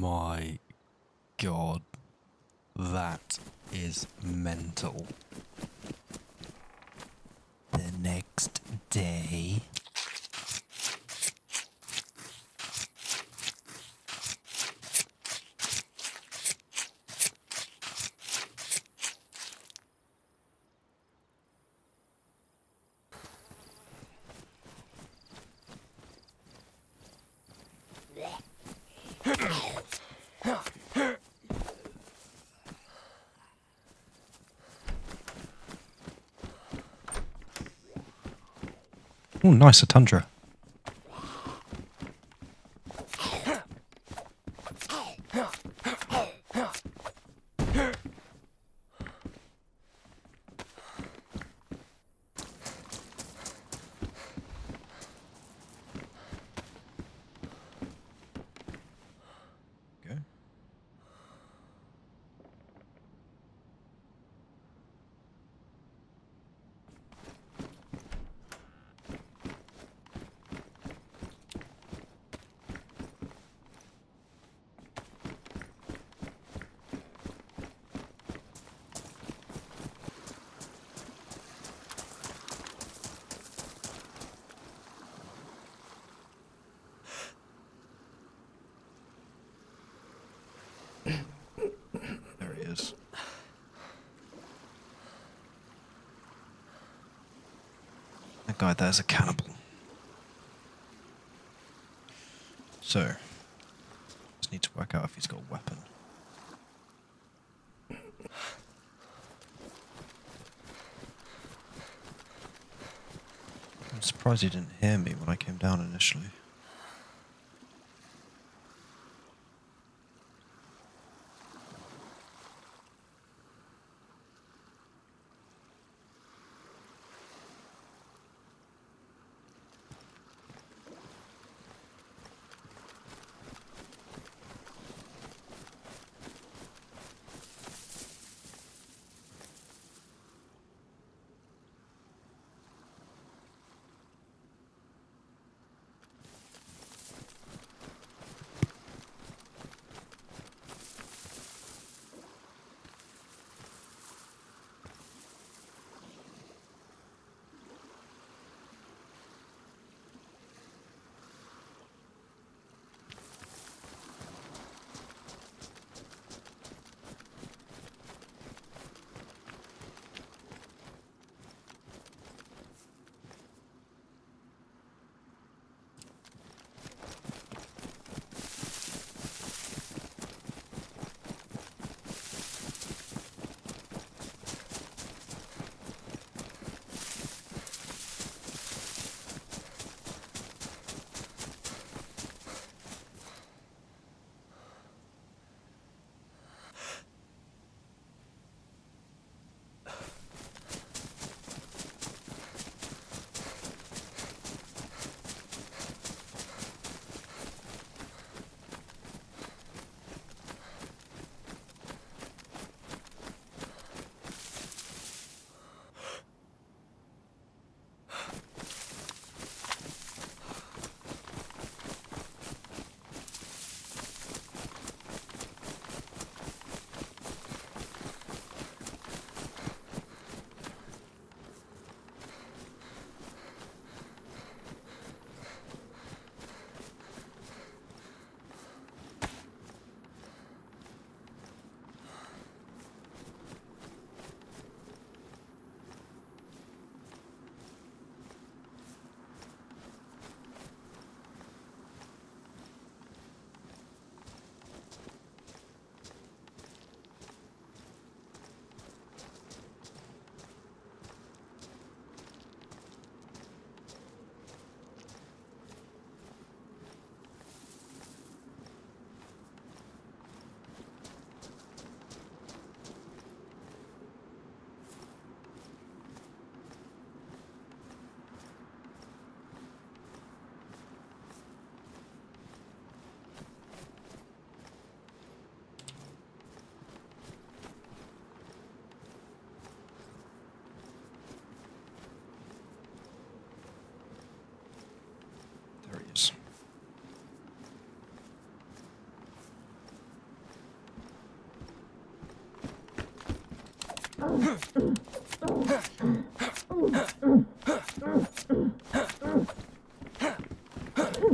My god. That is mental. The next day. Oh, nice, a tundra. Okay. There he is. That guy there's a cannibal. So, just need to work out if he's got a weapon. I'm surprised he didn't hear me when I came down initially.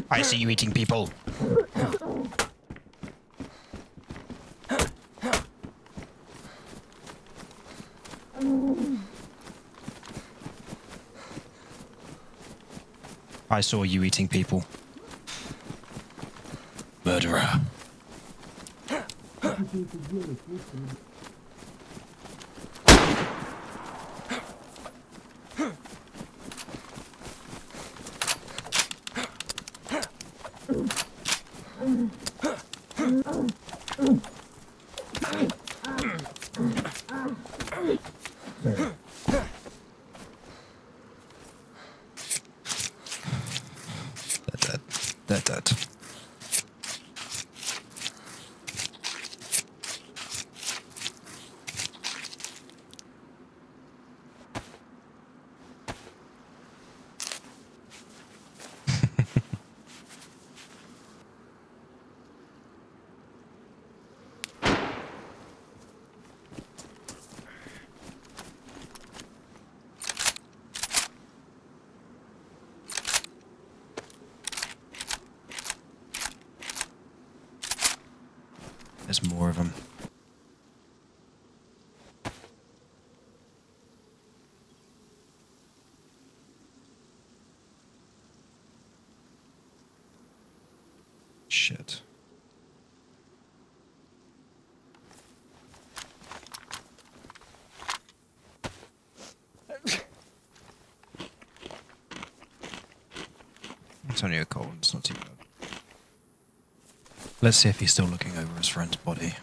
I see you eating people. I saw you eating people. Murderer. They're dead. They're dead. There's more of them. Shit. It's only a cold, it's not too bad. Let's see if he's still looking over his friend's body.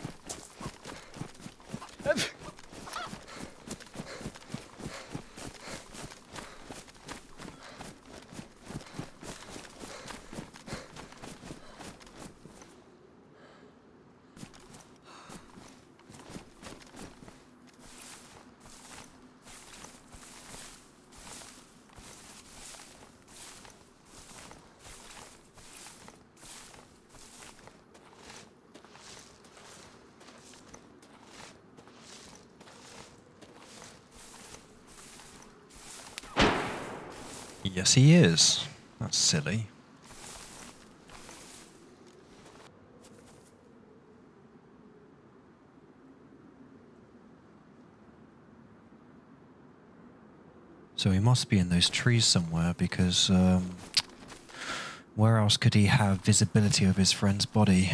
Yes, he is. That's silly. So he must be in those trees somewhere because um, where else could he have visibility of his friend's body?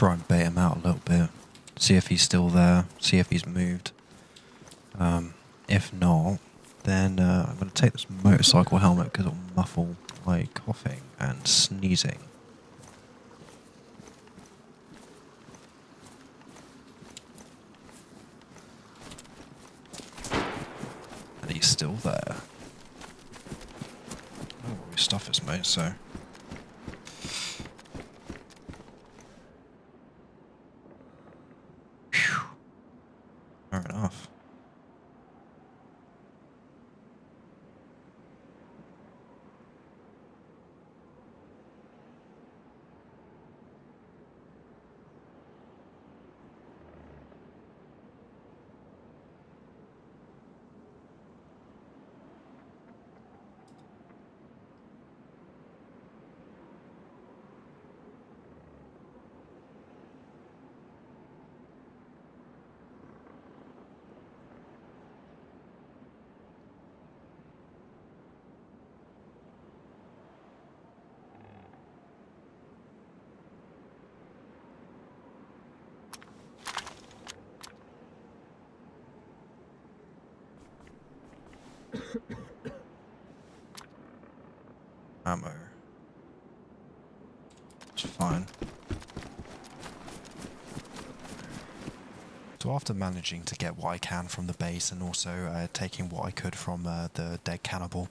Try and bait him out a little bit. See if he's still there. See if he's moved. Um, if not, then uh, I'm going to take this motorcycle helmet because it'll muffle my coughing and sneezing. And he's still there. I don't know where his stuff is, mate, so. Phew. Fair enough. Ammo. It's fine. So after managing to get what I can from the base and also uh, taking what I could from uh, the dead cannibal,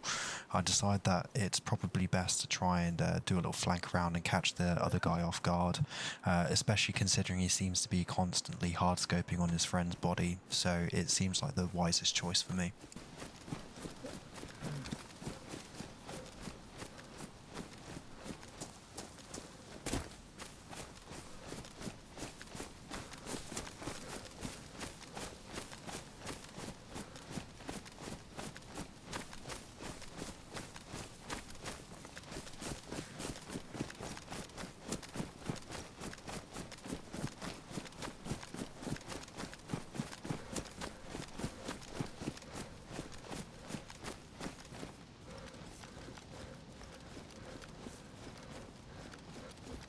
I decide that it's probably best to try and uh, do a little flank around and catch the other guy off guard, uh, especially considering he seems to be constantly hard scoping on his friend's body. So it seems like the wisest choice for me.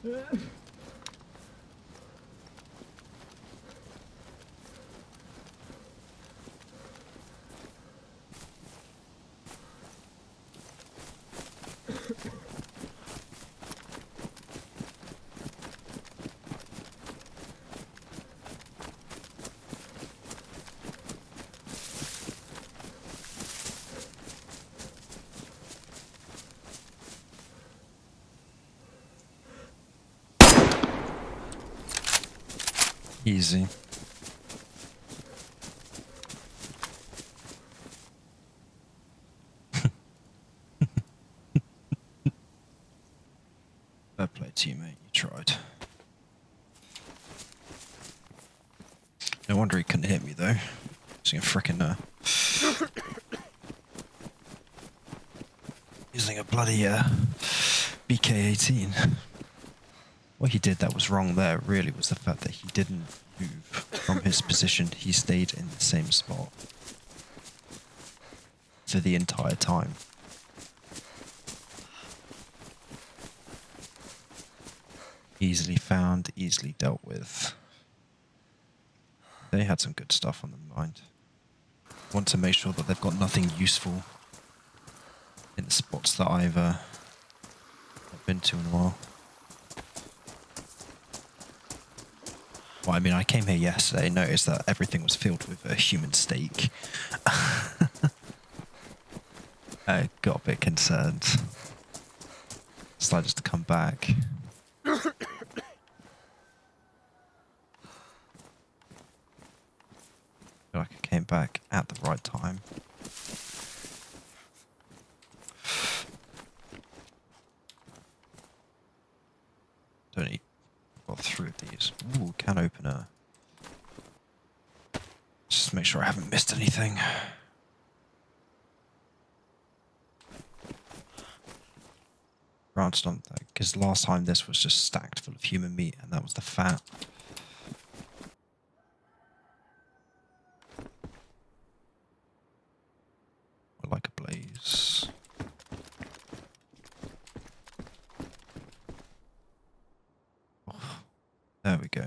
Yeah. Easy. Fair play, teammate. You tried. No wonder he couldn't hit me though. Using a frickin' uh, using a bloody uh, BK-18. What he did that was wrong there really was the fact that he didn't move from his position. He stayed in the same spot for the entire time. Easily found, easily dealt with. They had some good stuff on their mind. Want to make sure that they've got nothing useful in the spots that I've uh, been to in a while. I mean, I came here yesterday, and noticed that everything was filled with a human steak. I got a bit concerned. Decided to come back. like I came back at the right time. Don't need got three of these. Ooh, can opener. Just make sure I haven't missed anything. Branched on that, because last time this was just stacked full of human meat, and that was the fat. like a blaze. There we go.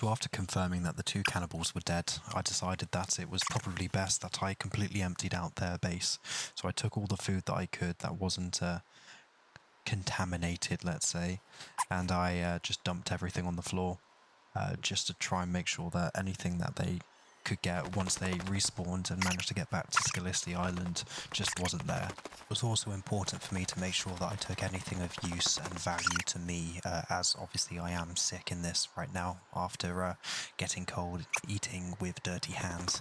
So after confirming that the two cannibals were dead, I decided that it was probably best that I completely emptied out their base. So I took all the food that I could that wasn't uh, contaminated, let's say, and I uh, just dumped everything on the floor uh, just to try and make sure that anything that they could get once they respawned and managed to get back to Skalisty Island just wasn't there. It was also important for me to make sure that I took anything of use and value to me, uh, as obviously I am sick in this right now after uh, getting cold, eating with dirty hands.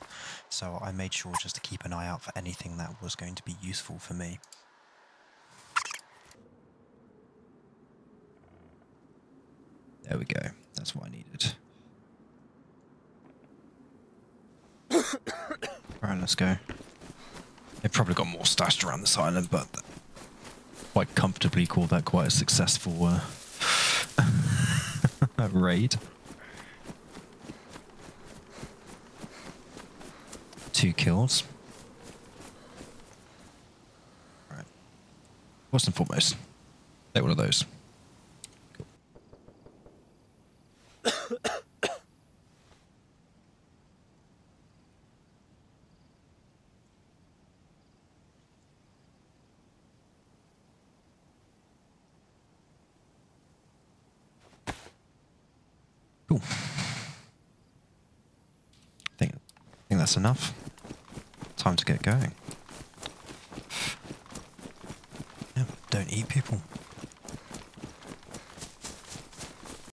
So I made sure just to keep an eye out for anything that was going to be useful for me. There we go. That's what I needed. Alright, let's go. They've probably got more stashed around this island, but quite comfortably call that quite a successful uh, raid. Two kills. Alright. First and foremost, take one of those. I Think, think that's enough. Time to get going. Yeah, don't eat people.